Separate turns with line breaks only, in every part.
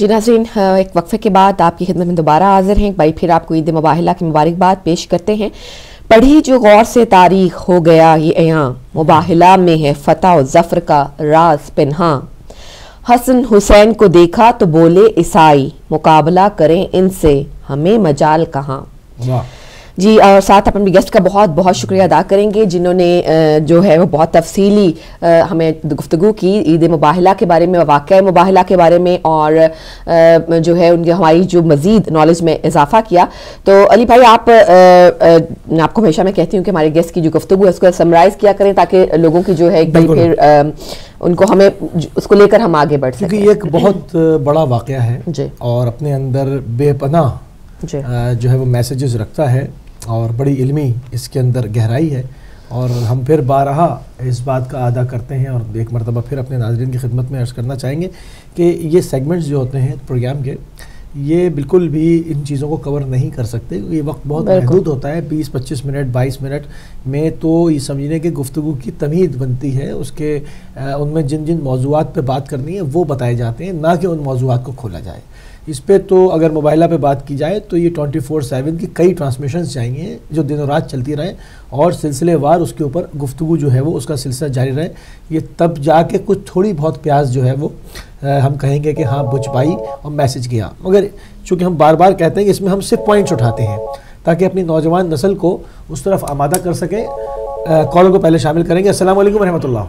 جی ناظرین ایک وقفے کے بعد آپ کی خدمت میں دوبارہ حاضر ہیں۔ بھائی، پھر آپ کو عید مباحلہ کی مبارکباد پیش کرتے ہیں۔ پڑھی جو غور سے تاریخ ہو گیا، یہ ایاں مباحلہ میں ہے۔ فتح و ظفر کا راز پنہاں۔ حسن حسین کو دیکھا تو بولے، عیسائی، مقابلہ کریں ان سے، ہمیں مجال کہاں۔
واہ۔
جی اور ساتھ اپنے گیسٹ کا بہت بہت شکریہ ادا کریں گے جنہوں نے جو ہے وہ بہت تفصیلی ہمیں گفتگو کی عید مباحلہ کے بارے میں واقعہ مباحلہ کے بارے میں اور جو ہے ان کی ہماری جو مزید نالج میں اضافہ کیا تو علی بھائی آپ آپ کو ہمیشہ میں کہتی ہوں کہ ہمارے گیسٹ کی جو گفتگو ہے اس کو سمرائز کیا کریں تاکہ لوگوں کی جو ہے ایک
بالکل۔
پھر ان کو ہمیں اس کو لے کر ہم آگے بڑھ
کیونکہ
سکیں
یہ ایک بہت بڑا واقعہ ہے
جی۔
اور اپنے اندر بے پناہ
جی
جو ہے وہ میسیجز رکھتا ہے اور بڑی علمی اس کے اندر گہرائی ہے اور ہم پھر بارہا اس بات کا ادا کرتے ہیں اور ایک مرتبہ پھر اپنے ناظرین کی خدمت میں عرض کرنا چاہیں گے کہ یہ سیگمنٹس جو ہوتے ہیں پروگرام کے یہ بالکل بھی ان چیزوں کو کور نہیں کر سکتے۔ یہ وقت بہت۔ محدود ہوتا ہے بیس پچیس منٹ بائیس منٹ میں تو یہ سمجھنے کہ گفتگو کی تمید بنتی ہے۔ اس کے ان میں جن جن موضوعات پہ بات کرنی ہے وہ بتائے جاتے ہیں نہ کہ ان موضوعات کو کھولا جائے۔ اس پہ تو اگر موبائلہ پہ بات کی جائے تو یہ ٹوئنٹی فور سیون کی کئی ٹرانسمیشنز چاہیے جو دن و رات چلتی رہیں اور سلسلے وار اس کے اوپر گفتگو جو ہے وہ اس کا سلسلہ جاری رہے۔ یہ تب جا کے کچھ تھوڑی بہت پیاز جو ہے وہ ہم کہیں گے کہ ہاں بچ پائی اور میسج گیا۔ مگر چونکہ ہم بار بار کہتے ہیں کہ اس میں ہم صرف پوائنٹس اٹھاتے ہیں تاکہ اپنی نوجوان نسل کو اس طرف آمادہ کر سکیں۔ کالر کو پہلے شامل کریں گے۔ السلام علیکم ورحمۃ اللہ۔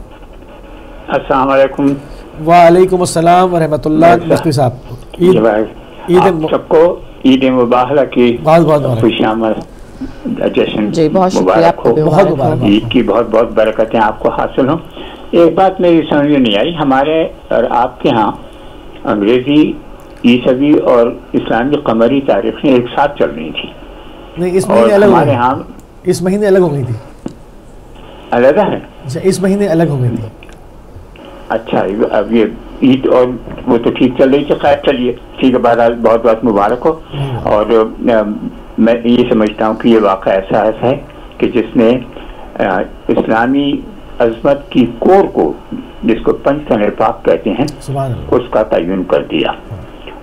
السلام علیکم۔
وعلیکم السلام ورحمۃ اللہ۔ مصطفی صاحب۔ عید
سب کو عید مباحلہ کی
بہت بہت مبارک۔
خوش آمد۔ جشن
جی بہت شکریہ
مبارک ہو۔
مبارک
مبارک۔
عید کی بہت بہت برکتیں آپ کو حاصل ہوں۔ ایک بات میری سمجھ میں نہیں آئی۔ ہمارے اور آپ کے ہاں انگریزی عیسوی اور اسلامی قمری تاریخیں ایک ساتھ چل رہی تھی
نہیں اس مہینے الگ ہو
ہمارے
گئی۔
ہاں
اس مہینے الگ ہو گئی تھی۔
علیحدہ ہے؟
اچھا اس مہینے الگ ہو گئی تھی۔
اچھا اب یہ عید اور وہ تو ٹھیک چل رہی تھی خیر چلیے ٹھیک ہے بہرحال بہت بہت مبارک ہو۔ اور ام، میں یہ سمجھتا ہوں کہ یہ واقعہ ایسا ایسا ہے کہ جس نے اسلامی عظمت کی کور کو جس کو پنچ تن پاک کہتے ہیں اس کا تعین کر دیا۔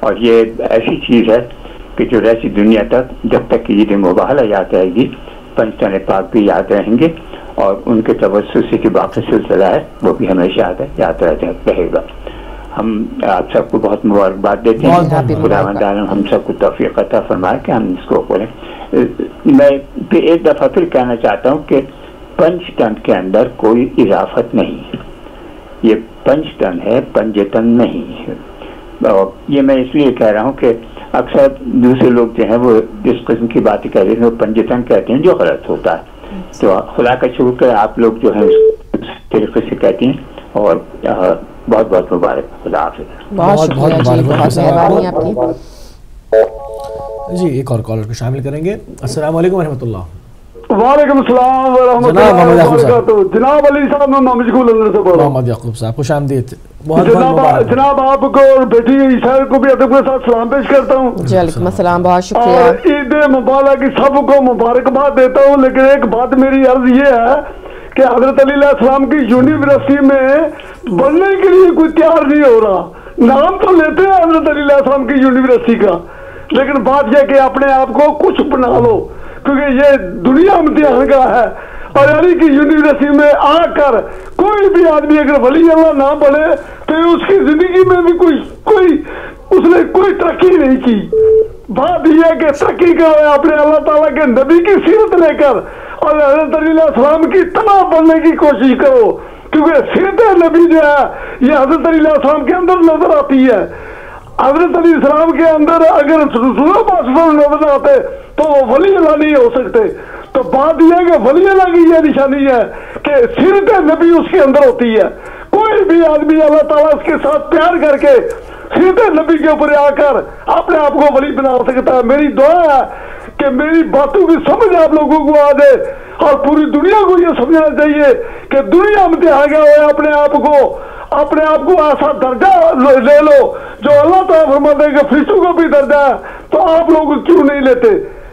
اور یہ ایسی چیز ہے کہ جو ایسی دنیا تک جب تک کہ عید مباحلہ یاد رہے گی پنچ تن پاک بھی یاد رہیں گے۔ اور ان کے توسط سے جو باقی سلسلہ ہے وہ بھی ہمیشہ یاد رہے گا۔ ہم آپ سب کو بہت مبارکباد دیتے ہیں۔ خدا۔ تعالیٰ ہم سب کو توفیق عطا فرمائے کہ ہم اس کو بولیں میں پھر ایک دفعہ پھر کہنا چاہتا ہوں کہ پنچ تن کے اندر کوئی اضافت نہیں ہے۔ یہ پنچ تن ہے پنجتن نہیں ہے۔ اور یہ میں اس لیے کہہ رہا ہوں کہ اکثر دوسرے لوگ جو ہیں وہ جس قسم کی باتیں کہہ رہے ہیں وہ پنجتن کہتے ہیں جو غلط ہوتا ہے۔ تو خدا کا شکر ہے آپ لوگ جو ہیں اس طریقے سے کہتے ہیں اور بہت بہت مبارک خدا حافظ۔
بہت جی
مبارک۔
بہت کی
جی ایک اور کالر کو شامل کریں گے۔ السلام علیکم ورحمۃ اللہ۔
وعلیکم السلام ورحمۃ اللہ
یعقوب۔
وبرکاتہ۔ جناب علی صاحب میں محمد شکول اندر سے بول رہا ہوں۔
محمد یعقوب صاحب خوش آمدید۔ بہت بہت
جناب
مبارک۔
جناب آپ کو اور بیٹی عیسائر کو بھی ادب کے ساتھ سلام پیش کرتا ہوں۔
جی علیکم السلام بہت
اور
شکریہ
عید مبارک کی سب کو مبارکباد دیتا ہوں لیکن ایک بات میری عرض یہ ہے کہ حضرت علی علیہ السلام کی یونیورسٹی میں بننے کے لیے کوئی تیار نہیں ہو رہا۔ نام تو لیتے ہیں حضرت علی علیہ السلام کی یونیورسٹی کا، لیکن بات یہ کہ اپنے آپ کو کچھ بنا لو، کیونکہ یہ دنیا امتحان کا ہے۔ اور علی کی یونیورسٹی میں آ کر کوئی بھی آدمی اگر ولی اللہ نہ بنے، تو اس کی زندگی میں بھی کوئی کوئی، اس نے کوئی ترقی نہیں کی۔ بات یہ ہے کہ ترقی کرو اپنے اللہ تعالیٰ کے نبی کی سیرت لے کر، اور حضرت علی علیہ السلام کی تباہ بننے کی کوشش کرو۔ کیونکہ سیرت نبی جو ہے، یہ حضرت علی علیہ السلام کے اندر نظر آتی ہے۔ حضرت علی السلام کے اندر اگر رسول نظر آتے تو وہ ولی اللہ نہیں ہو سکتے۔ تو بات یہ ہے کہ ولی اللہ کی یہ نشانی ہے کہ سیرت نبی اس کے اندر ہوتی ہے۔ کوئی بھی آدمی اللہ تعالیٰ اس کے ساتھ پیار کر کے سیرت نبی کے اوپر آ کر اپنے آپ کو ولی بنا سکتا ہے۔ میری دعا ہے کہ میری باتوں کی سمجھ آپ لوگوں کو آ جائے اور پوری دنیا کو یہ سمجھنا چاہیے کہ دنیا میں آ گیا ہوا ہے اپنے آپ کو۔ اپنے آپ کو ایسا درجہ لے لو جو اللہ تعالیٰ فرماتے ہیں کہ فرشتوں کو بھی درجہ ہے۔ تو آپ لوگ کیوں نہیں لیتے؟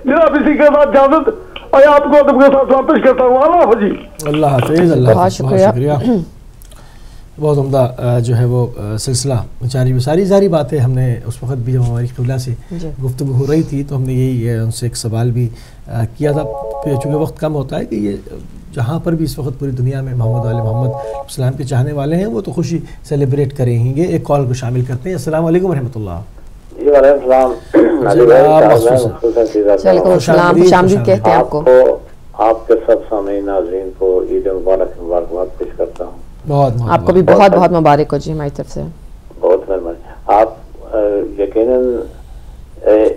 جناب اسی کے ساتھ اجازت اور آپ کو ادب کے ساتھ پیش کرتا ہوں۔ اللہ حافظ۔ جی
اللہ حافظ۔ اللہ
بہت شکریہ۔
بہت عمدہ جو ہے وہ سلسلہ جاری و ساری ساری باتیں ہم نے اس وقت بھی جب ہماری قبلہ سے
جی۔
گفتگو ہو رہی تھی تو ہم نے یہی ان سے ایک سوال بھی کیا تھا۔ چونکہ وقت کم ہوتا ہے کہ یہ جہاں پر بھی اس وقت پوری دنیا میں محمد علیہ محمد اسلام کے چاہنے والے ہیں وہ تو خوشی سیلیبریٹ کریں گے ایک کال کو شامل کرتے ہیں۔ السلام علیکم ورحمۃ اللہ۔
جی وعلیکم السلام۔
خوش آمدید کہتے ہیں آپ کو۔
آپ کے سب سامعین ناظرین کو عید مبارک مبارکباد پیش کرتا ہوں
بہت بہت
آپ کو بھی بہت بہت مبارک۔ ہو جی ہماری طرف سے۔
بہت مہربانی آپ یقیناً اہ،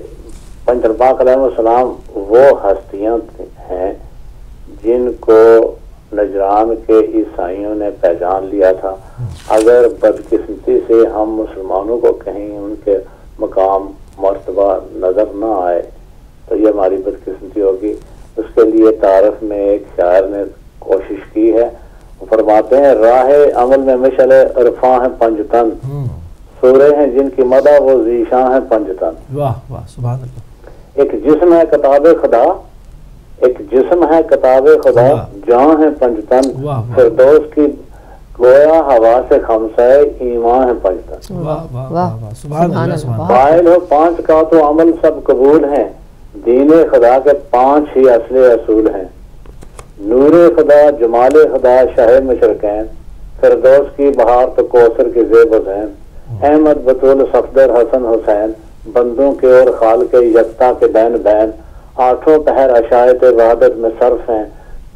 پنجرباق علیہ السلام وہ ہستیاں ہیں جن کو نجران کے عیسائیوں نے پہچان لیا تھا۔ اگر بدقسمتی سے ہم مسلمانوں کو کہیں ان کے مقام مرتبہ نظر نہ آئے تو یہ ہماری بدقسمتی ہوگی۔ اس کے لیے تعارف میں ایک شاعر نے کوشش کی ہے۔ فرماتے ہیں راہ عمل میں مشل عرفاں ہیں پنجتن
ہوں،
سورے ہیں جن کی مدہ وہ ذیشاں ہیں پنجتن
واہ واہ سبحان اللہ۔
ایک جسم ہے کتاب خدا ایک جسم ہے کتاب خدا
واہ۔
جاں ہے پنجتن۔ فردوس کی گویا ہوا سے خمسہ ایمان ہے پنجتن قائل ہو پانچ کا تو عمل سب قبول ہیں۔ دین خدا کے پانچ ہی اصل اصول ہیں۔ نور خدا جمال خدا شاہ مشرقین فردوس کی بہار تو کوثر کی زیب و زین احمد بطول صفدر حسن حسین بندوں کے اور خال کے یکتا کے بین بین آٹھوں پہر عشایت وحدت میں صرف ہیں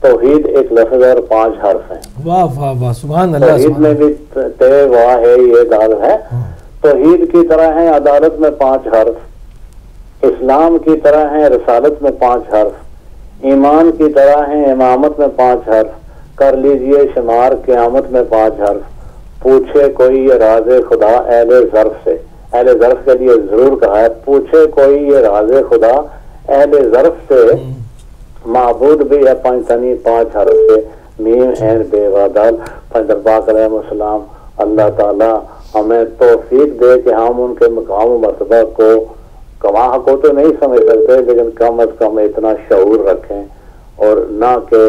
توحید ایک لفظ اور پانچ حرف ہیں۔
واہ واہ واہ سبحان اللہ
توحید
سبحان
میں بھی تے واہ ہے یہ دال ہے۔
ہاں۔
توحید کی طرح ہیں عدالت میں پانچ حرف۔ اسلام کی طرح ہیں رسالت میں پانچ حرف۔ ایمان کی طرح ہیں، امامت میں پانچ حرف کر لیجیے شمار قیامت میں پانچ حرف پوچھے کوئی یہ راز خدا اہل ظرف سے۔ اہل ظرف کے لیے ضرور کہا ہے، پوچھے کوئی یہ راز خدا اہل ظرف سے۔ معبود بھی ہے پانچ تنی، پانچ حرف سے۔ میم این بے وادال پنجر پاک علیہ السلام، اللہ تعالی ہمیں توفیق دے کہ ہم ان کے مقام و مرتبہ کو گواہ کو تو نہیں سمجھ سکتے لیکن کم از کم اتنا شعور رکھیں اور نہ کہ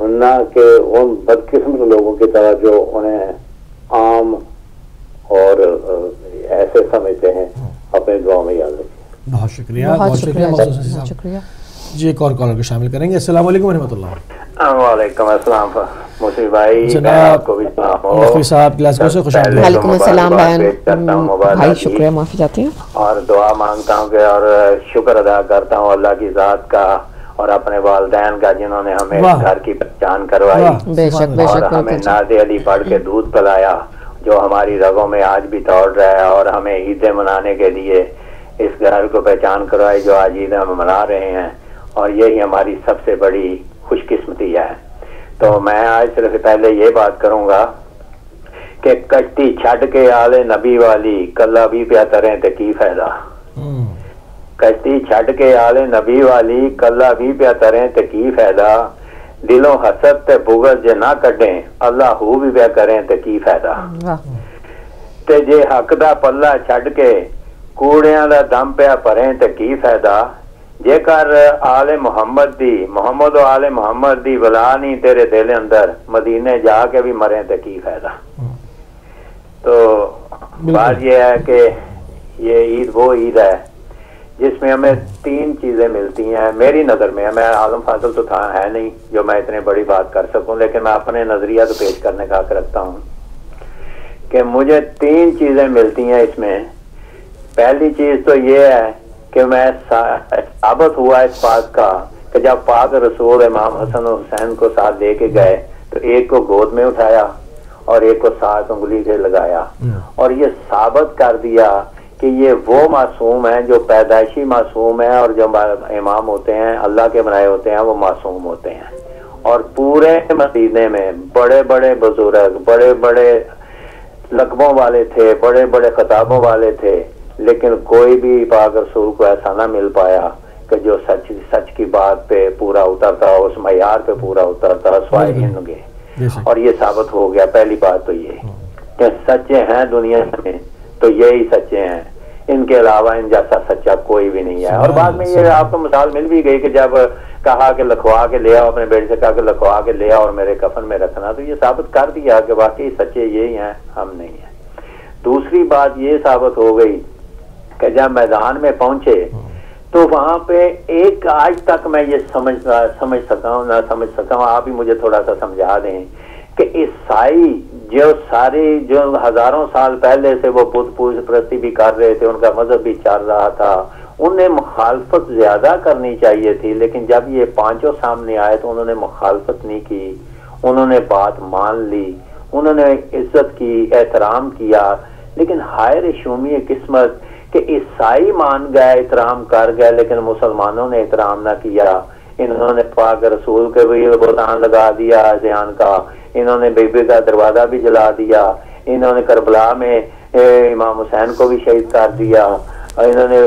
نہ کہ ان بدقسمت لوگوں کی طرح جو انہیں عام اور ایسے سمجھتے ہیں اپنے دعاؤں میں یاد رکھیں۔
بہت شکریہ
بہت شکریہ۔ جی،
ایک اور کالر کو شامل کریں گے السلام علیکم ورحمۃ اللہ
وعلیکم السلام مصری بھائی
جناب
آپ کو بھی سلام ہو
مفتی صاحب گلاسگو سے خوش آمدید
وعلیکم السلام بھائی
جی۔
شکریہ معافی چاہتے ہیں
اور دعا مانگتا ہوں کہ اور شکر ادا کرتا ہوں اللہ کی ذات کا اور اپنے والدین کا جنہوں نے ہمیں۔ گھر کی پہچان کروائی۔
بے شک بے
اللہ۔
اور
شک
ہمیں ناد علی پڑھ کے دودھ پلایا جو ہماری رگوں میں آج بھی دوڑ رہا ہے اور ہمیں عیدیں منانے کے لیے اس گھر کو پہچان کروائی جو آج عید ہم منا رہے ہیں اور یہی ہماری سب سے بڑی خوش قسمتی ہے۔ تو میں آج صرف پہلے یہ بات کروں گا کہ کشتی چھڈ کے آلے نبی والی کلا بھی پیا تریں تے کی فائدہ؟ کشتی چھڈ کے آلے نبی والی کلا بھی پیا تریں تے کی فائدہ؟ دلوں حسد تے بغض جے نہ کڈیں اللہ ہو بھی پیا کریں تے کی فائدہ؟ تے جے حق دا پلہ چھڈ کے کوڑیاں دا دم پیا پریں تے کی فائدہ؟ جے کر آل محمد دی محمد و آل محمد دی ولا نہیں تیرے دل اندر مدینے جا کے بھی مریں تے کی فائدہ۔ تو بات یہ ہے کہ یہ عید وہ عید ہے جس میں ہمیں تین چیزیں ملتی ہیں میری نظر میں میں عالم فاضل تو تھا ہے نہیں جو میں اتنے بڑی بات کر سکوں لیکن میں اپنے نظریہ تو پیش کرنے کا حق رکھتا ہوں کہ مجھے تین چیزیں ملتی ہیں اس میں پہلی چیز تو یہ ہے کہ میں ثابت ہوا اس بات کا کہ جب پاک رسول امام حسن و حسین کو ساتھ لے کے گئے تو ایک کو گود میں اٹھایا اور ایک کو ساتھ انگلی سے لگایا۔ اور یہ ثابت کر دیا کہ یہ وہ معصوم ہیں جو پیدائشی معصوم ہیں اور جو امام ہوتے ہیں اللہ کے بنائے ہوتے ہیں وہ معصوم ہوتے ہیں اور پورے مدینے میں بڑے بڑے بزرگ بڑے بڑے لقبوں والے تھے بڑے بڑے خطابوں والے تھے لیکن کوئی بھی پاک رسول کو ایسا نہ مل پایا کہ جو سچ سچ کی بات پہ پورا اترتا اس معیار پہ پورا اترتا سوائے
بالکل۔
ہند کے اور یہ ثابت ہو گیا پہلی بات تو یہ کہ سچے ہیں دنیا میں تو یہی سچے ہیں۔ ان کے علاوہ ان جیسا سچا کوئی بھی نہیں ہے۔ اور بعد میں یہ آپ کو مثال مل بھی گئی کہ جب کہا کہ لکھوا کے لے آؤ اپنے بیٹے سے کہا کہ لکھوا کے لے آؤ اور میرے کفن میں رکھنا تو یہ ثابت کر دیا کہ واقعی سچے یہی ہیں ہم نہیں ہیں۔ دوسری بات یہ ثابت ہو گئی کہ جب میدان میں پہنچے، تو وہاں پہ ایک آج تک میں یہ سمجھ سمجھ سکا ہوں، نہ سمجھ سکا ہوں، آپ ہی مجھے تھوڑا سا سمجھا دیں کہ عیسائی جو ساری جو ہزاروں سال پہلے سے وہ بت پرستی بھی کر رہے تھے، ان کا مذہب بھی چل رہا تھا، انہیں مخالفت زیادہ کرنی چاہیے تھی، لیکن جب یہ پانچوں سامنے آئے تو انہوں نے مخالفت نہیں کی، انہوں نے بات مان لی، انہوں نے عزت کی، احترام کیا، لیکن ہائر شومی قسمت کہ عیسائی مان گئے، احترام کر گئے، لیکن مسلمانوں نے احترام نہ کیا۔ انہوں نے پاک رسول کے بھی بہتان لگا دیا ذہن کا۔ انہوں نے بی بی کا دروازہ بھی جلا دیا۔ انہوں نے کربلا میں امام حسین کو بھی شہید کر دیا۔ انہوں نے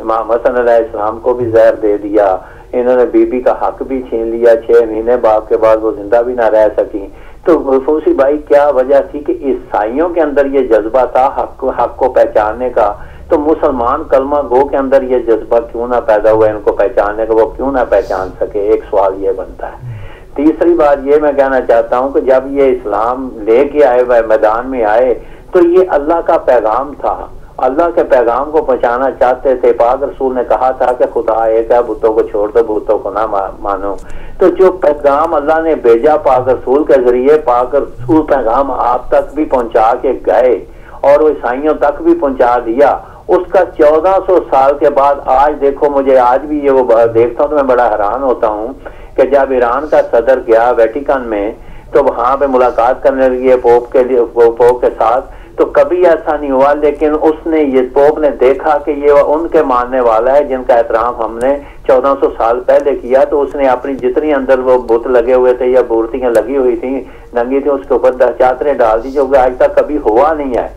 امام حسن علیہ السلام کو بھی زہر دے دیا۔ انہوں نے بی بی کا حق بھی چھین لیا۔ چھ مہینے باپ کے بعد وہ زندہ بھی نہ رہ سکی تو فوسی بھائی، کیا وجہ تھی کہ عیسائیوں کے اندر یہ جذبہ تھا حق حق کو پہچاننے کا؟ تو مسلمان کلمہ گو کے اندر یہ جذبہ کیوں نہ پیدا ہوا ان کو پہچاننے کا وہ کیوں نہ پہچان سکے؟ ایک سوال یہ بنتا ہے۔ تیسری بات یہ میں کہنا چاہتا ہوں کہ جب یہ اسلام لے کے آئے وہ میدان میں آئے، تو یہ اللہ کا پیغام تھا۔ اللہ کے پیغام کو پہنچانا چاہتے تھے۔ پاک رسول نے کہا تھا کہ خدا ایک ہے، بتوں کو چھوڑ دو، بتوں کو نہ مانو۔ تو جو پیغام اللہ نے بھیجا پاک رسول کے ذریعے، پاک رسول پیغام آپ تک بھی پہنچا کے گئے اور وہ عیسائیوں تک بھی پہنچا دیا۔ اس کا چودہ سو سال کے بعد آج دیکھو مجھے آج بھی یہ وہ دیکھتا ہوں تو میں بڑا حیران ہوتا ہوں کہ جب ایران کا صدر گیا ویٹیکن میں تو وہاں پہ ملاقات کرنے لگی پوپ کے لیے پوپ کے ساتھ تو کبھی ایسا نہیں ہوا، لیکن اس نے یہ پوپ نے دیکھا کہ یہ ان کے ماننے والا ہے جن کا احترام ہم نے چودہ سو سال پہلے کیا تو اس نے اپنی جتنی اندر وہ بت لگے ہوئے تھے یا بورتیاں لگی ہوئی تھیں، ننگی تھی اس کے اوپر چادریں ڈال دی جو آج تک کبھی ہوا نہیں ہے۔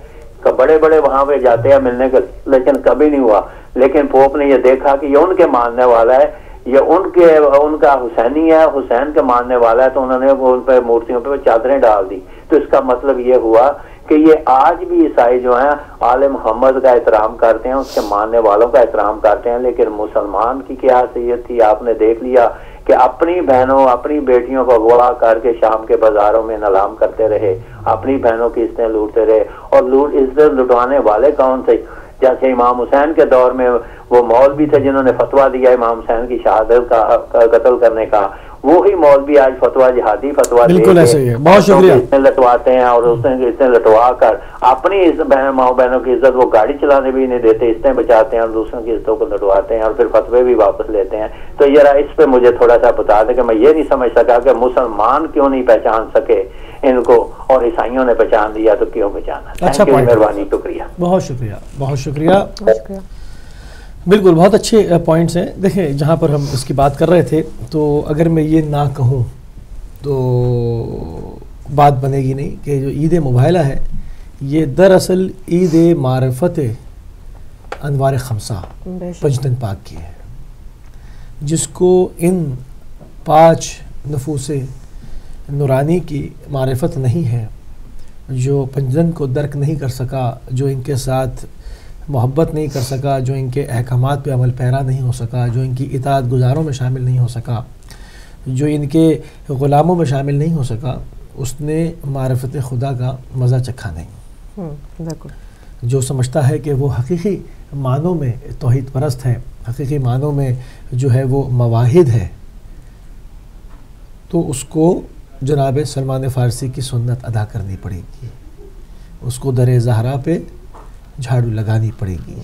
بڑے بڑے وہاں پہ جاتے ہیں ملنے کا لیکن کبھی نہیں ہوا۔ لیکن پوپ نے یہ دیکھا کہ یہ ان کے ماننے والا ہے، یہ ان کے، ان کا حسینی ہے، حسین کے ماننے والا ہے، تو انہوں نے ان پہ مورتیوں پہ چادریں ڈال دی تو اس کا مطلب یہ ہوا کہ یہ آج بھی عیسائی جو ہیں، آل محمد کا احترام کرتے ہیں، اس کے ماننے والوں کا احترام کرتے ہیں، لیکن مسلمان کی کیا حیثیت تھی؟ آپ نے دیکھ لیا کہ اپنی بہنوں، اپنی بیٹیوں کو اغوا کر کے شام کے بازاروں میں نلام کرتے رہے، اپنی بہنوں کی عزتیں لوٹتے رہے اور لوٹ عزت لٹوانے والے کون تھے؟ جیسے امام حسین کے دور میں وہ مول بھی تھے جنہوں نے فتوا دیا امام حسین کی شہادت کا قتل کرنے کا وہی مولوی آج فتوا جہادی فتوا
بالکل ایسے ہی ہے بہت شکریہ۔
لٹواتے ہیں اور اس نے لٹوا کر اپنی بہن ماؤں بہنوں کی عزت وہ گاڑی چلانے بھی نہیں دیتے اس نے بچاتے ہیں اور دوسروں کی عزتوں کو لٹواتے ہیں اور پھر فتوے بھی واپس لیتے ہیں۔ تو ذرا اس پہ مجھے تھوڑا سا بتا دیں کہ میں یہ نہیں سمجھ سکا کہ مسلمان کیوں نہیں پہچان سکے۔ ان کو اور عیسائیوں نے پہچان دیا تو کیوں پہچانا
اچھا
مہربانی شکریہ
بہت شکریہ بہت شکریہ بالکل بہت اچھے پوائنٹس ہیں دیکھیں جہاں پر ہم اس کی بات کر رہے تھے تو اگر میں یہ نہ کہوں تو بات بنے گی نہیں کہ جو عید مباحلہ ہے یہ دراصل عید معرفت انوار خمسہ پنجتن پاک کی ہے جس کو ان پانچ نفوس نورانی کی معرفت نہیں ہے جو پنجتن کو درک نہیں کر سکا جو ان کے ساتھ محبت نہیں کر سکا جو ان کے احکامات پہ عمل پیرا نہیں ہو سکا جو ان کی اطاعت گزاروں میں شامل نہیں ہو سکا جو ان کے غلاموں میں شامل نہیں ہو سکا اس نے معرفت خدا کا مزہ چکھا نہیں۔ جو سمجھتا ہے کہ وہ حقیقی معنوں میں توحید پرست ہے حقیقی معنوں میں جو ہے وہ مواحد ہے تو اس کو جناب سلمان فارسی کی سنت ادا کرنی پڑے گی۔ اس کو در زہرا پہ جھاڑو لگانی پڑے گی۔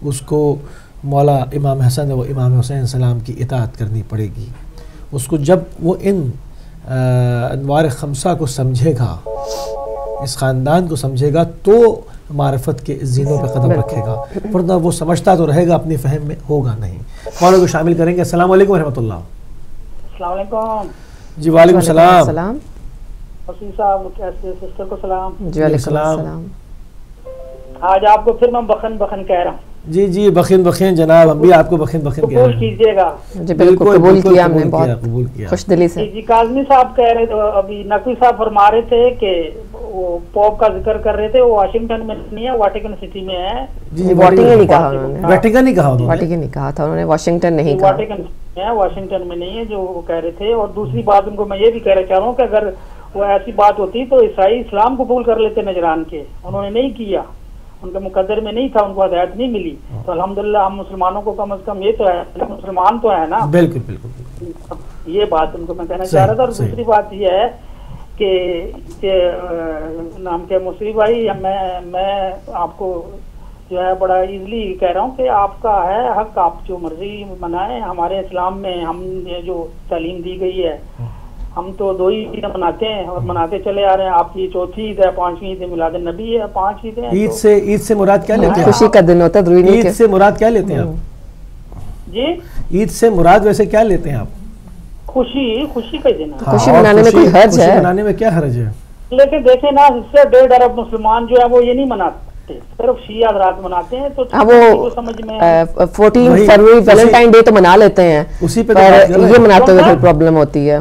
اس کو مولا امام حسن و امام حسین السلام کی اطاعت کرنی پڑے گی۔ اس کو جب وہ ان انوار خمسہ کو سمجھے گا، اس خاندان کو سمجھے گا، تو معرفت کے زینوں پہ قدم رکھے گا۔ ورنہ وہ سمجھتا تو رہے گا اپنی فہم میں، ہوگا نہیں۔ والوں کو شامل کریں گے۔ السلام علیکم ورحمۃ اللہ۔
السلام علیکم۔
جی وعلیکم السلام۔
سسٹر کو سلام۔
جی وعلیکم السلام۔
آج آپ کو پھر میں بخن بخن کہہ رہا ہوں۔
جی جی بخین بخین جناب ہم بھی آپ کو بخین بخین کہہ
قبول
رہے ہیں۔
کیجیے گا۔
جی بالکل قبول کیا ہم نے
قبول
بہت
قبول
خوش دلی سے۔
جی جی کاظمی صاحب کہہ رہے تھے ابھی نقوی صاحب فرما رہے تھے کہ وہ پوپ کا ذکر کر رہے تھے وہ واشنگٹن میں نہیں ہے واشنگٹن سٹی میں ہے۔
جی واٹنگ نہیں کہا انہوں نے۔
ویٹیکن نہیں کہا انہوں نے۔
واٹنگ نہیں کہا تھا انہوں نے واشنگٹن نہیں کہا۔
میں ہے واشنگٹن میں نہیں ہے جو وہ کہہ رہے تھے۔ اور دوسری بات ان کو میں یہ بھی کہنا چاہ رہا ہوں کہ اگر وہ ایسی بات ہوتی تو عیسائی اسلام قبول کر لیتے نجران کے۔ انہوں نے نہیں کیا۔ ان کے مقدر میں نہیں تھا ان کو ہدایت نہیں ملی۔ تو الحمدللہ ہم مسلمانوں کو کم از کم یہ تو ہے مسلمان تو ہے نا۔
بالکل بالکل
یہ بات ان کو میں کہنا چاہ رہا تھا۔ اور۔ دوسری بات یہ ہے کہ نام کے مصری بھائی میں میں آپ کو جو ہے بڑا ایزلی کہہ رہا ہوں کہ آپ کا ہے حق آپ جو مرضی منائیں ہمارے اسلام میں ہم نے جو تعلیم دی گئی ہے ہم تو دو ہی عیدیں مناتے ہیں اور مناتے چلے آ رہے ہیں۔ آپ کی چوتھی عید ہے پانچویں عید میلاد النبی ہے پانچ عیدیں ہیں۔
عید سے عید سے مراد کیا لیتے ہیں؟
خوشی کا دن ہوتا ہے
عید سے مراد کیا لیتے ہیں آپ؟
جی؟
عید سے مراد ویسے کیا لیتے ہیں آپ؟
خوشی خوشی کا دن ہے۔
خوشی منانے میں کوئی حرج
خوشی
ہے؟
منانے میں کیا حرج ہے؟
لیکن دیکھیں نا اس سے ڈیڑھ ارب مسلمان جو ہے وہ یہ نہیں مناتے صرف شیعہ حضرات مناتے ہیں تو
ہاں وہ
سمجھ میں
فورٹین فروری ویلنٹائن ڈے تو منا لیتے ہیں
اسی پہ تو
پر۔ یہ مناتے ہوئے پھر؟ پرابلم ہوتی ہے۔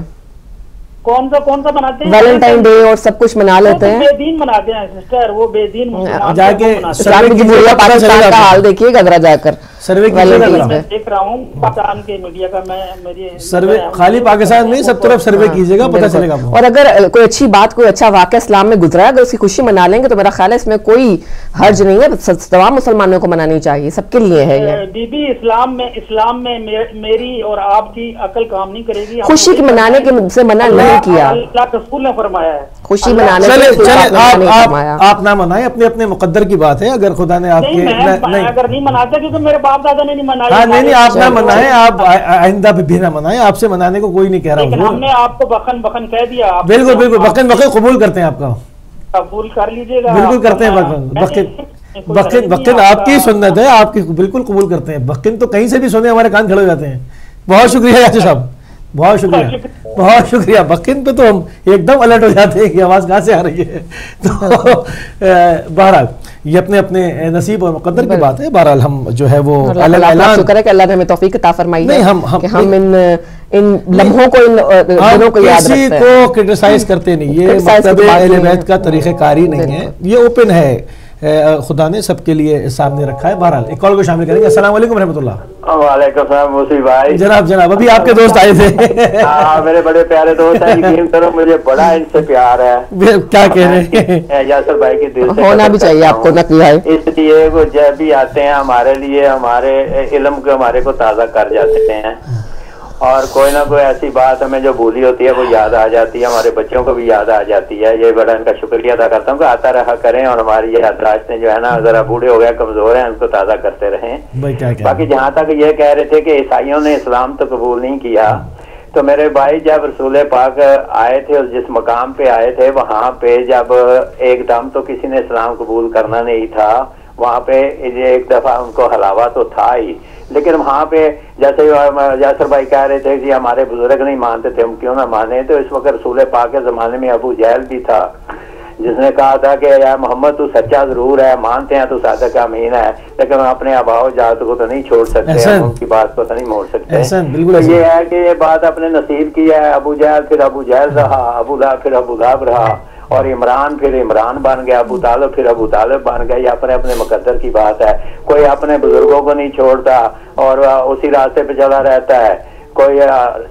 کون سا کون سا مناتے ہیں
ویلنٹائن ڈے اور سب کچھ منا لیتے ہیں
بے دین مناتے ہیں سسٹر وہ بے دین
جا کے
وہ مناتے ہیں۔
اسلامی
کیجیے
جمہوریہ
گا، پتہ چلے
پاکستان کا۔ حال دیکھیے گا ذرا جا کر
سروے۔
میں دیکھ رہا ہوں پاکستان کے میڈیا کا میں میری
سروے خالی پاکستان میں سب طرف سروے کیجیے گا پتہ۔ چلے گا۔
اور اگر کوئی اچھی بات کوئی اچھا واقعہ اسلام میں گزرا ہے اگر اس کی خوشی منا لیں گے تو میرا خیال ہے اس میں کوئی حرج نہیں ہے۔ تمام مسلمانوں کو منانی چاہیے سب کے لیے ہے یہ۔
بی بی اسلام میں اسلام میں میری اور آپ کی عقل کام نہیں کرے گی۔
خوشی کی منانے کے سے منع نہیں کیا۔
اللہ رسول نے فرمایا ہے۔
خوشی
چلے
آپ
نہ منائیں اپنے اپنے مقدر کی بات ہے۔ اگر خدا نے آپ کے
اگر نہیں مناتے کیونکہ میرے باپ دادا نے نہیں منایا
ہاں نہیں نہیں آپ نہ۔ منائیں آپ آئندہ بھی بھی نہ منائیں۔ آپ سے منانے کو کوئی نہیں کہہ
لیکن
رہا
ہم نے
ہوں
آپ کو بخن بخن کہہ دیا۔
بالکل بالکل
آپ
بقن بقن قبول کرتے ہیں آپ کا۔
قبول کر لیجیے گا۔
بالکل
آپ
کرتے ہیں بقن
غلطی
بقن
نہیں
آپ کی سنت ہے آپ کی بالکل قبول کرتے ہیں۔ بقن تو کہیں سے بھی سنے ہمارے کان کھڑے ہو جاتے ہیں۔ بہت شکریہ یاسر صاحب۔ بہت شکریہ بہت شکریہ۔ بقن پہ تو ہم ایک دم الرٹ ہو جاتے ہیں کہ آواز کہاں سے آ رہی ہے۔ تو بہرحال یہ اپنے اپنے نصیب اور مقدر کی بات ہے۔ بہرحال ہم جو ہے وہ
اللہ شکر ہے کہ اللہ نے ہمیں توفیق عطا فرمائی ہے کہ ہم ان ان لمحوں کو ان دنوں کو یاد
کسی
رکھتے ہیں۔
کو کرٹیسائز کرتے نہیں۔ یہ
بات
اہل۔ بیت کا طریقہ کاری نہیں ہے۔ یہ اوپن ہے۔ خدا نے سب کے لیے سامنے رکھا ہے۔ بہرحال ایک کال کو شامل کریں گے۔ السلام علیکم رحمۃ اللہ۔
وعلیکم السلام موسی بھائی۔
جناب جناب ابھی آپ کے دوست آئے تھے۔
ہاں میرے بڑے پیارے دوست ہیں۔ یقین کرو مجھے بڑا ان سے پیار ہے۔
کیا کہہ رہے ہیں؟
یاسر بھائی کی دل سے
ہونا بھی چاہیے آپ کو۔ نقل ہے۔
اس لیے وہ جب بھی آتے ہیں ہمارے لیے ہمارے علم کو ہمارے کو تازہ کر جاتے ہیں۔ اور کوئی نہ کوئی ایسی بات ہمیں جو بھولی ہوتی ہے وہ یاد آ جاتی ہے ہمارے بچوں کو بھی یاد آ جاتی ہے۔ یہ بڑا ان کا شکریہ ادا کرتا ہوں کہ آتا رہا کریں اور ہماری یہ یادداشتیں جو ہے نا ذرا بوڑھے ہو گئے کمزور ہیں ان کو تازہ کرتے رہیں۔ باقی جہاں تک یہ کہہ رہے تھے کہ عیسائیوں نے اسلام تو قبول نہیں کیا تو میرے بھائی جب رسول پاک آئے تھے اور جس مقام پہ آئے تھے وہاں پہ جب ایک دم تو کسی نے اسلام قبول کرنا نہیں تھا وہاں پہ ایک دفعہ ان کو حلاوہ تو تھا ہی۔ لیکن وہاں پہ جیسے یاسر بھائی کہہ رہے تھے کہ ہمارے بزرگ نہیں مانتے تھے ہم کیوں نہ مانے تو اس وقت رسول پاک کے زمانے میں ابو جہل بھی تھا جس نے کہا تھا کہ یا محمد تو سچا ضرور ہے مانتے ہیں تو صادق امین ہے لیکن ہم اپنے آباؤ جات کو تو نہیں چھوڑ سکتے ان کی بات کو تو نہیں موڑ سکتے۔ تو۔ یہ ہے کہ یہ بات اپنے نصیب کی ہے ابو جہل پھر ابو جہل رہا ابو لہب پھر ابو لہب رہا۔ اور عمران پھر عمران بن گیا ابو طالب پھر ابو طالب بن گیا یہ اپنے اپنے مقدر کی بات ہے۔ کوئی اپنے بزرگوں کو نہیں چھوڑتا اور اسی راستے پہ چلا رہتا ہے۔ کوئی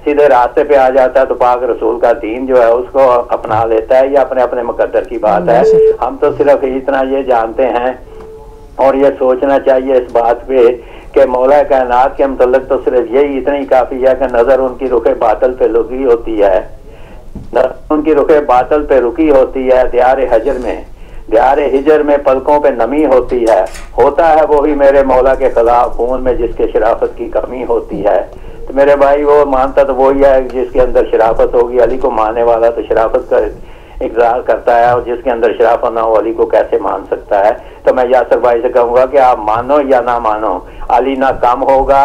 سیدھے راستے پہ آ جاتا ہے تو پاک رسول کا دین جو ہے اس کو اپنا لیتا ہے یہ اپنے اپنے مقدر کی بات ہے۔ ہم تو صرف اتنا یہ جانتے ہیں اور یہ سوچنا چاہیے اس بات پہ کہ مولا کائنات کے متعلق تو صرف یہی اتنی کافی ہے کہ نظر ان کی رخ باطل پہ لگی ہوتی ہے۔ ان کی رخ باطل پہ رکی ہوتی ہے، دیار حجر میں۔ دیار ہجر میں پلکوں پہ نمی ہوتی ہے۔ ہوتا ہے وہی میرے مولا کے خلاف، خون میں جس کے شرافت کی کمی ہوتی ہے۔ تو میرے بھائی، وہ مانتا تو وہی ہے، جس کے اندر شرافت ہوگی علی کو ماننے والا تو شرافت کا اقرار کرتا ہے، اور جس کے اندر شرافت نہ ہو علی کو کیسے مان سکتا ہے؟ تو میں یاسر بھائی سے کہوں گا کہ آپ مانو یا نہ مانو، علی نہ کم ہوگا۔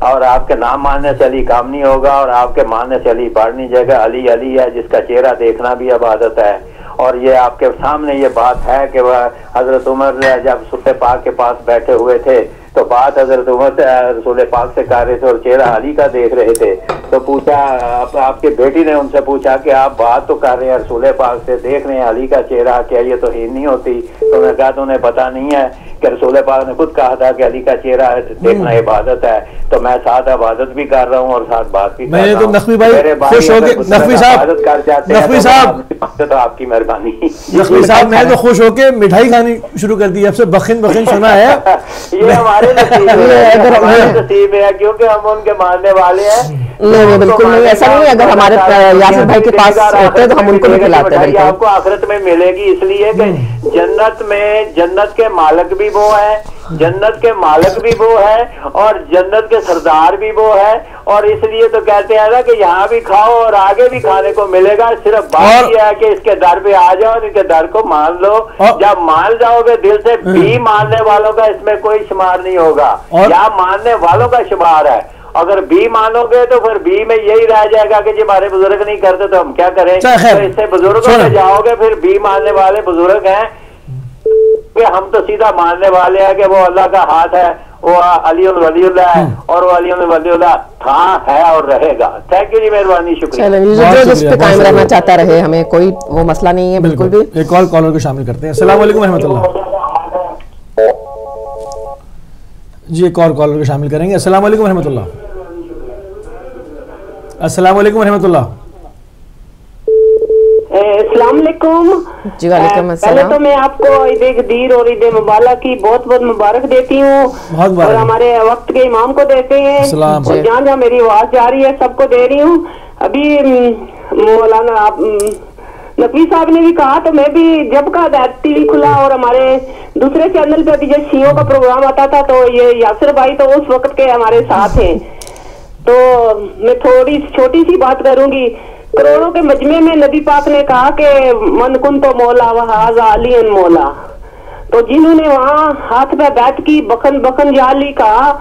اور آپ کے نام ماننے سے علی کام نہیں ہوگا اور آپ کے ماننے سے علی بڑھ نہیں جائے گا۔ علی علی ہے جس کا چہرہ دیکھنا بھی عبادت ہے۔ اور یہ آپ کے سامنے یہ بات ہے کہ وہ حضرت عمر جب سلح پاک کے پاس بیٹھے ہوئے تھے، تو بات حضرت عمر سے، رسول پاک سے کر رہے تھے اور چہرہ علی کا دیکھ رہے تھے۔ تو پوچھا، آپ آپ کے بیٹی نے ان سے پوچھا کہ آپ بات تو کر رہے ہیں، رسول پاک سے دیکھ رہے ہیں علی کا چہرہ، کیا یہ تو ہی نہیں ہوتی؟ تو میں کہا تو انہیں پتا نہیں ہے۔ کہ رسول پاک نے خود کہا تھا کہ علی کا چہرہ دیکھنا عبادت ہے۔ تو میں ساتھ عبادت بھی کر رہا ہوں اور ساتھ بات بھی کر
میں
رہا
تو
ہوں۔
نقوی بھائی خوش ہو کے- نقوی
لوگ
صاحب- نقوی
تو
صاحب-
تو آپ کی مہربانی۔
لکھوی صاحب میں تو خوش ہو کے مٹھائی کھانی شروع کر دی اب سے بخن بخن سنا ہے۔
یہ ہمارے نصیب ہے کیونکہ ہم ان کے ماننے والے ہیں۔
نہیں نہیں بالکل نہیں ایسا نہیں اگر ہمارے یاسر بھائی کے پاس ہوتے تو ہم ان کو بھی کھلاتے بالکل۔
آپ کو آخرت میں ملے گی اس لیے کہ جنت میں جنت کے مالک بھی وہ ہے جنت کے مالک بھی وہ ہے اور جنت کے سردار بھی وہ ہے اور اس لیے تو کہتے ہیں نا کہ یہاں بھی کھاؤ اور آگے بھی کھانے کو ملے گا۔ صرف بات یہ ہے کہ اس کے در پہ آ جاؤ اور ان کے در کو مان لو۔ جب مان جاؤ گے دل سے بھی ماننے والوں کا اس میں کوئی شمار نہیں ہوگا۔ یا ماننے والوں کا شمار ہے۔ اگر بی مانو گے تو پھر بی میں یہی رہ جائے گا کہ جی ہمارے بزرگ نہیں کرتے تو ہم کیا کریں؟ اس سے بزرگوں۔ میں جاؤ گے پھر بی ماننے والے بزرگ ہیں۔ کہ ہم تو سیدھا ماننے والے ہیں کہ وہ اللہ کا ہاتھ ہے وہ علی ولی اللہ ہے اور وہ علی ولی اللہ تھا ہے اور رہے گا۔ تھینک یو جی مہربانی شکریہ۔
چلیں جی، جو جس پہ قائم۔ رہنا چاہتا رہے ہمیں کوئی وہ مسئلہ نہیں ہے بالکل۔ بھی۔
ایک اور کالر کو شامل کرتے ہیں۔ السلام علیکم ورحمۃ اللہ۔ جی ایک اور کالر کو شامل کریں گے۔ السلام علیکم ورحمۃ اللہ۔ السلام علیکم ورحمۃ اللہ۔
السلام علیکم۔
جی وعلیکم
پہلے
السلام۔
تو میں آپ کو عید قدیر اور عید مبارک کی بہت بہت مبارک دیتی ہوں۔
بہت مبارک۔
اور ہمارے وقت کے امام کو دیتے ہیں۔ اور
جی۔
جہاں جہاں میری آواز جا رہی ہے سب کو دے رہی ہوں۔ ابھی مولانا آپ نقوی صاحب نے بھی کہا تو میں بھی جب کا ٹی وی کھلا اور ہمارے دوسرے چینل پہ بھی جب سیو کا پروگرام آتا تھا تو یہ یاسر بھائی تو اس وقت کے ہمارے ساتھ ہیں۔ تو میں تھوڑی چھوٹی سی بات کروں گی۔ کروڑوں کے مجمع میں نبی پاک نے کہا کہ من کن تو مولا وہاز علی مولا۔ تو جنہوں نے وہاں ہاتھ پہ بیٹھ کی بخن بخن یا علی کہا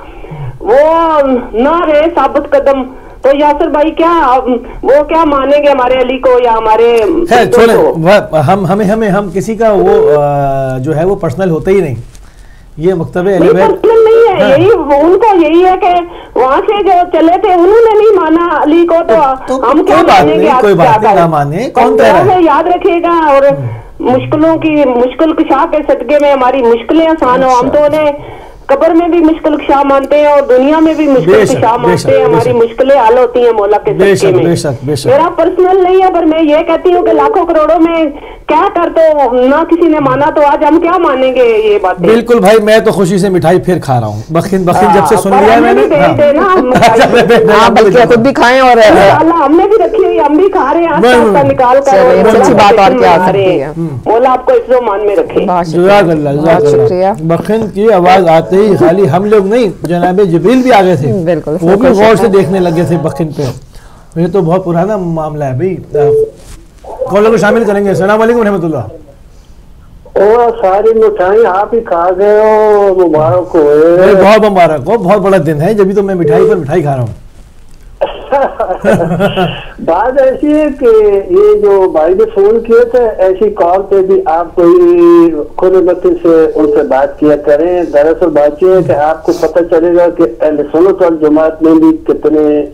وہ نہ رہے ثابت قدم۔ تو یاسر بھائی کیا وہ کیا مانیں گے ہمارے علی کو یا ہمارے
خیر؟ وہ- ہم ہمیں ہمیں ہم کسی کا وہ جو ہے وہ پرسنل ہوتا ہی نہیں۔ یہ مکتب علی بھائی ہاں۔
یہی ان کا یہی ہے کہ وہاں سے جو چلے تھے انہوں نے نہیں مانا علی کو تو ہم کیا مانیں گے
کوئی بات نہیں،؟ نہ مانے، کون کہہ رہا ہے؟
یاد رکھیے گا اور مشکلوں کی مشکل کشا کے صدقے میں ہماری مشکلیں آسان ہو ہم تو انہیں قبر میں بھی مشکل کشا مانتے ہیں اور دنیا میں بھی مشکل
شک،
کشا مانتے ہیں ہماری
شک۔
مشکلیں حل ہوتی ہیں مولا کے صدقے میں
بے شک، بے شک۔
میرا پرسنل نہیں ہے پر میں یہ کہتی ہوں کہ لاکھوں کروڑوں میں کیا کر تو نہ کسی نے مانا تو آج ہم کیا مانیں گے یہ باتیں
بالکل بھائی میں تو خوشی سے مٹھائی پھر کھا رہا ہوں بخن بخن جب سے سن
پر
لیا میں نے ہاں۔ اچھا،
ہاں خود بھی کھائیں اور
اللہ ہم نے بھی رکھی ہوئی ہم بھی کھا رہے ہیں۔ نکال کر
اس
مولا
اچھی
کا
بات اور
جشن
کیا
منا
سکتی
رہے
ہے؟
ہیں مولا آپ کو عزت و مان میں رکھے
شکریہ
بخن کی آواز آتے ہی خالی ہم لوگ نہیں جناب جبریل بھی آگے تھے۔
بالکل،
وہ بھی غور سے۔ دیکھنے لگے تھے بخن پہ۔ یہ تو بہت پرانا معاملہ ہے بھائی۔ کالر کو شامل کریں گے۔ السلام علیکم رحمۃ اللہ۔
اور ساری مٹھائی آپ ہی کھا گئے ہو مبارک ہوئے۔
بہت مبارک۔ ہو بہت بڑا دن ہے۔ جبھی تو میں مٹھائی پر مٹھائی کھا رہا ہوں۔
بات ایسی ہے کہ یہ جو بھائی نے فون کیے تھے ایسی کال پہ بھی آپ کوئی خود بتی سے ان سے بات کیا کریں۔ دراصل بات یہ ہے کہ آپ کو پتہ چلے گا کہ اہل سنت اور جماعت میں بھی کتنے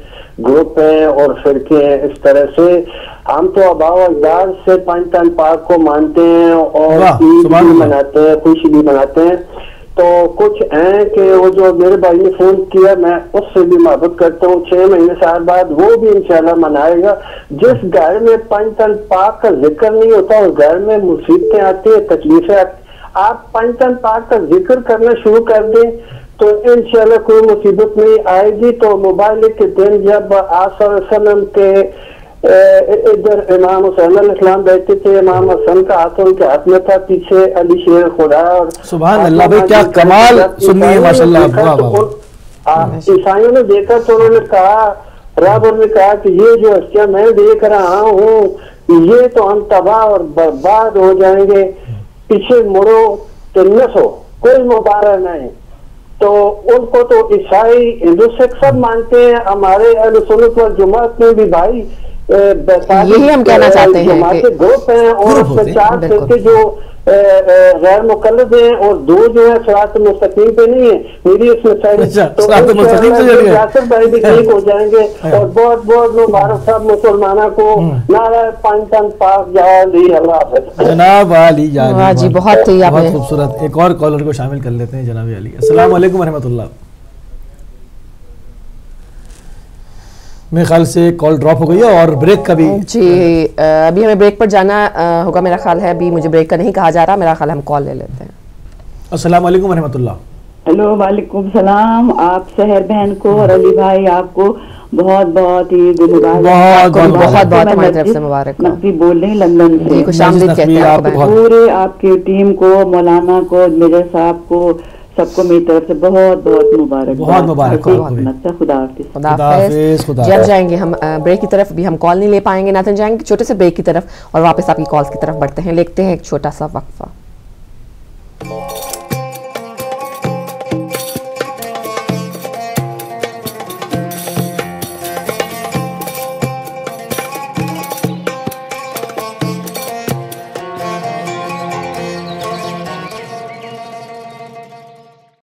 گروپ ہیں اور فرقے ہیں اس طرح سے۔ ہم تو ابا و اجداد سے پانچ تن پاک کو مانتے ہیں اور عید بھی۔ مناتے ہیں خوشی بھی مناتے ہیں۔ تو کچھ ہیں کہ وہ جو میرے بھائی نے فون کیا، میں اس سے بھی محبت کرتا ہوں۔ چھ مہینے سال بعد وہ بھی انشاءاللہ منائے گا۔ جس گھر میں پنچتن پاک کا ذکر نہیں ہوتا، اس گھر میں مصیبتیں آتی ہیں، تکلیفیں آتی آپ پنچتن پاک کا ذکر کرنا شروع کر دیں تو انشاءاللہ کوئی مصیبت نہیں آئے گی۔ تو موبائل کے دن جب آپ وسلم کے ادھر امام حسین علیہ السلام بیٹھے تھے امام حسن کا ہاتھ ان کے ہاتھ میں تھا پیچھے علی شیر خدا اور
سبحان اللہ بھائی، کیا کمال سنی ہے ماشاءاللہ،۔
عیسائیوں نے دیکھا تو انہوں نے کہا رب نے کہا کہ یہ جو ہستیاں میں دیکھ رہا ہوں یہ تو ہم تباہ اور برباد ہو جائیں گے پیچھے مڑو تو نسو کوئی مبارک نہیں تو ان کو تو عیسائی ہندو سکھ سب مانتے ہیں ہمارے اہل سنت جماعت میں بھی بھائی
یہی ہم کہنا چاہتے ہیں کہ-
گروپ ہیں اور میں
ہیں،
چار۔ فرقے جو غیر مقلد ہیں اور دو جو ہے سرات مستقیم پہ نہیں ہے میری اس مسائل
اچھا،۔
یاسر بھائی بھی ٹھیک ہو جائیں گے۔ اور بہت بہت مبارک صاحب مسلمانوں کو نعرہ پانچ پاک جالی اللہ۔ حافظ
جناب علی
جی، بہت
خوبصورت۔ ایک اور کالر کو شامل کر لیتے ہیں جناب علی۔ السلام علیکم ورحمۃ اللہ۔ میرے خیال سے کال ڈراپ ہو گئی ہے اور بریک کا بھی
جی ابھی ہمیں بریک پر جانا ہوگا میرا خیال ہے ابھی مجھے بریک کا نہیں کہا جا رہا میرا خیال ہے ہم کال لے لیتے ہیں۔
السلام علیکم ورحمۃ اللہ۔
ہیلو وعلیکم السلام آپ سہر بہن کو اور علی بھائی آپ کو بہت بہت عید مبارک
بہت بہت
ہماری طرف سے مبارک۔
نقوی بول رہی ہیں لندن
جی
سے
خوش آمدید کہتے ہیں
بہت-
پورے آپ کی ٹیم کو مولانا کو میرے صاحب کو سب کو میری طرف سے بہت بہت مبارک
بہت مبارک۔
خدا حافظ.
خدا حافظ. جب۔ جائیں گے ہم بریک کی طرف بھی ہم کال نہیں لے پائیں گے ناتن جائیں گے چھوٹے سے بریک کی طرف اور واپس آپ کی کالز کی طرف بڑھتے ہیں لکھتے ہیں ایک چھوٹا سا وقفہ۔